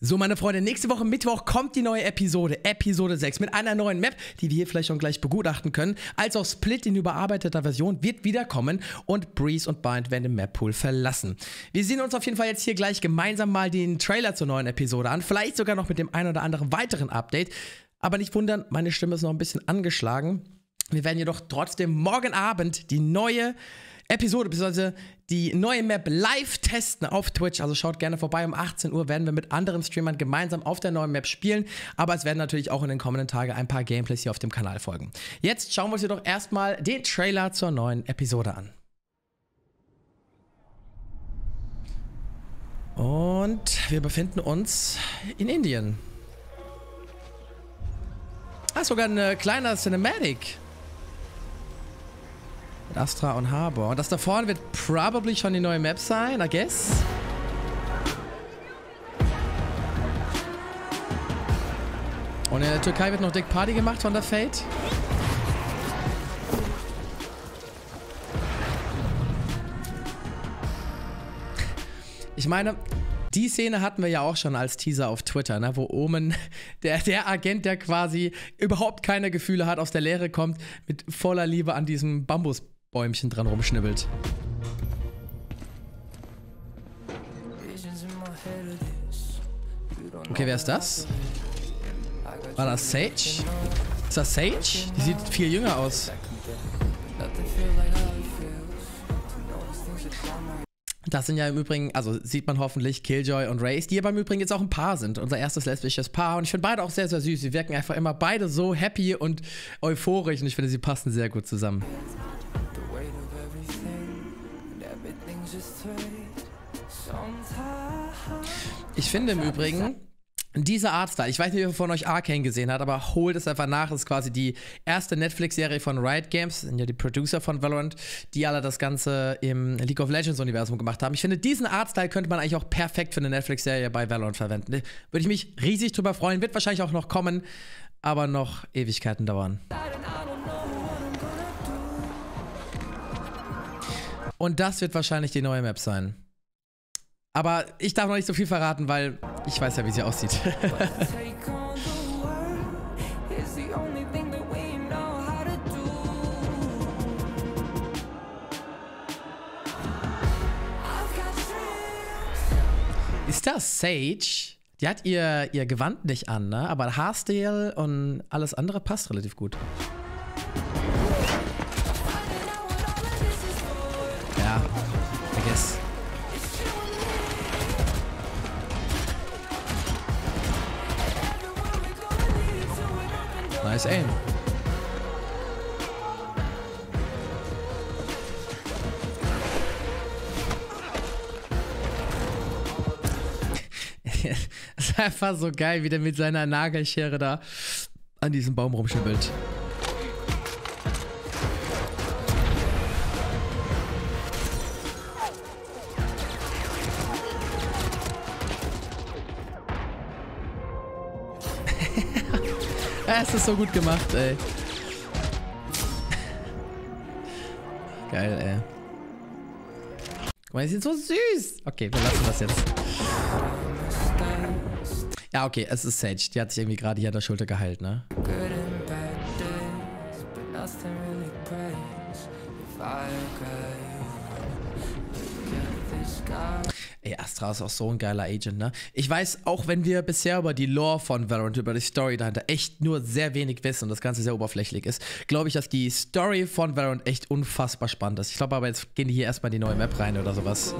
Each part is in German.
So, meine Freunde, nächste Woche Mittwoch kommt die neue Episode, Episode 6, mit einer neuen Map, die wir hier vielleicht schon gleich begutachten können. Als auch Split in überarbeiteter Version wird wiederkommen und Breeze und Bind werden den Map-Pool verlassen. Wir sehen uns auf jeden Fall jetzt hier gleich gemeinsam mal den Trailer zur neuen Episode an, vielleicht sogar noch mit dem ein oder anderen weiteren Update. Aber nicht wundern, meine Stimme ist noch ein bisschen angeschlagen. Wir werden jedoch trotzdem morgen Abend die neue Episode, beziehungsweise die neue Map live testen auf Twitch. Also schaut gerne vorbei. Um 18 Uhr werden wir mit anderen Streamern gemeinsam auf der neuen Map spielen. Aber es werden natürlich auch in den kommenden Tagen ein paar Gameplays hier auf dem Kanal folgen. Jetzt schauen wir uns jedoch erstmal den Trailer zur neuen Episode an. Und wir befinden uns in Indien. Ah, sogar ein kleiner Cinematic. Astra und Harbor. Und das da vorne wird probably schon die neue Map sein, I guess. Und in der Türkei wird noch Dick Party gemacht von der Fate. Ich meine, die Szene hatten wir ja auch schon als Teaser auf Twitter, ne, wo Omen, der, der Agent, der quasi überhaupt keine Gefühle hat, aus der Leere kommt, mit voller Liebe an diesem Bambusbäumchen dran rumschnibbelt. Okay, wer ist das? War das Sage? Ist das Sage? Die sieht viel jünger aus. Das sind ja im Übrigen, also sieht man hoffentlich Killjoy und Race, die aber im Übrigen jetzt auch ein Paar sind. Unser erstes lesbisches Paar. Und ich finde beide auch sehr, sehr süß. Sie wirken einfach immer beide so happy und euphorisch. Und ich finde, sie passen sehr gut zusammen. Ich finde im Übrigen, diese Artstyle, ich weiß nicht, wer von euch Arcane gesehen hat, aber holt es einfach nach. Das ist quasi die erste Netflix-Serie von Riot Games, sind ja die Producer von Valorant, die alle das Ganze im League of Legends-Universum gemacht haben. Ich finde, diesen Artstyle könnte man eigentlich auch perfekt für eine Netflix-Serie bei Valorant verwenden. Würde ich mich riesig drüber freuen. Wird wahrscheinlich auch noch kommen, aber noch Ewigkeiten dauern. Und das wird wahrscheinlich die neue Map sein. Aber ich darf noch nicht so viel verraten, weil ich weiß ja, wie sie aussieht. Ist das Sage? Die hat ihr, ihr Gewand nicht an, ne? Aber Haarstyle und alles andere passt relativ gut. Guess. Nice aim. Es ist einfach so geil, wie der mit seiner Nagelschere da an diesem Baum Es ist so gut gemacht, ey. Geil, ey. Guck mal, die sind so süß. Okay, wir lassen das jetzt. Ja, okay, es ist Sage. Die hat sich irgendwie gerade hier an der Schulter geheilt, ne? Ey, Astra ist auch so ein geiler Agent, ne? Ich weiß, auch wenn wir bisher über die Lore von Valorant, über die Story dahinter echt nur sehr wenig wissen und das Ganze sehr oberflächlich ist, glaube ich, dass die Story von Valorant echt unfassbar spannend ist. Ich glaube aber, jetzt gehen die hier erstmal in die neue Map rein oder sowas.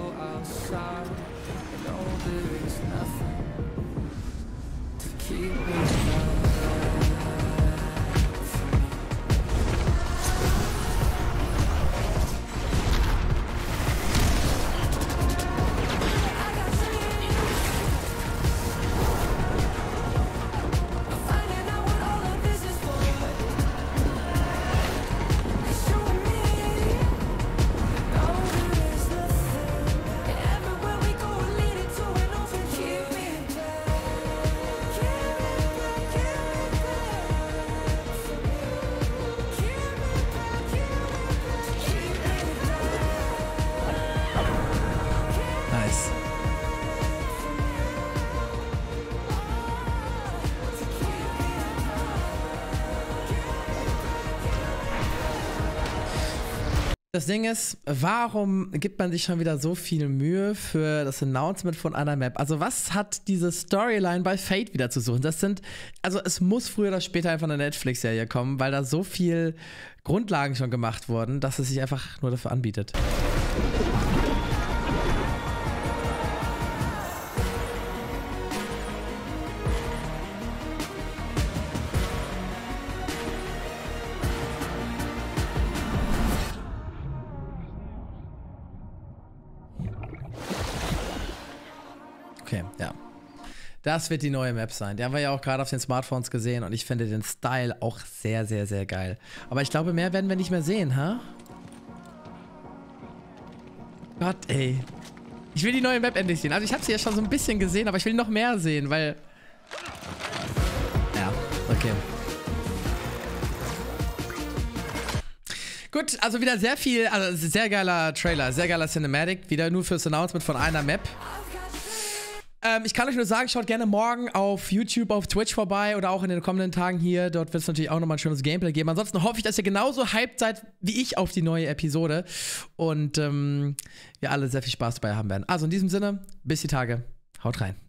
Das Ding ist, warum gibt man sich schon wieder so viel Mühe für das Announcement von einer Map? Also, was hat diese Storyline bei Fate wieder zu suchen? Das sind, also, es muss früher oder später einfach eine Netflix-Serie kommen, weil da so viel Grundlagen schon gemacht wurden, dass es sich einfach nur dafür anbietet. Okay, ja. Das wird die neue Map sein. Die haben wir ja auch gerade auf den Smartphones gesehen und ich finde den Style auch sehr, sehr, sehr geil. Aber ich glaube, mehr werden wir nicht mehr sehen, ha? Gott, ey. Ich will die neue Map endlich sehen. Also ich habe sie ja schon so ein bisschen gesehen, aber ich will noch mehr sehen, weil... Ja, okay. Gut, also wieder sehr viel, also sehr geiler Trailer, sehr geiler Cinematic. Wieder nur fürs Announcement von einer Map. Ähm, ich kann euch nur sagen, schaut gerne morgen auf YouTube, auf Twitch vorbei oder auch in den kommenden Tagen hier. Dort wird es natürlich auch nochmal ein schönes Gameplay geben. Ansonsten hoffe ich, dass ihr genauso hyped seid wie ich auf die neue Episode und ähm, wir alle sehr viel Spaß dabei haben werden. Also in diesem Sinne, bis die Tage. Haut rein.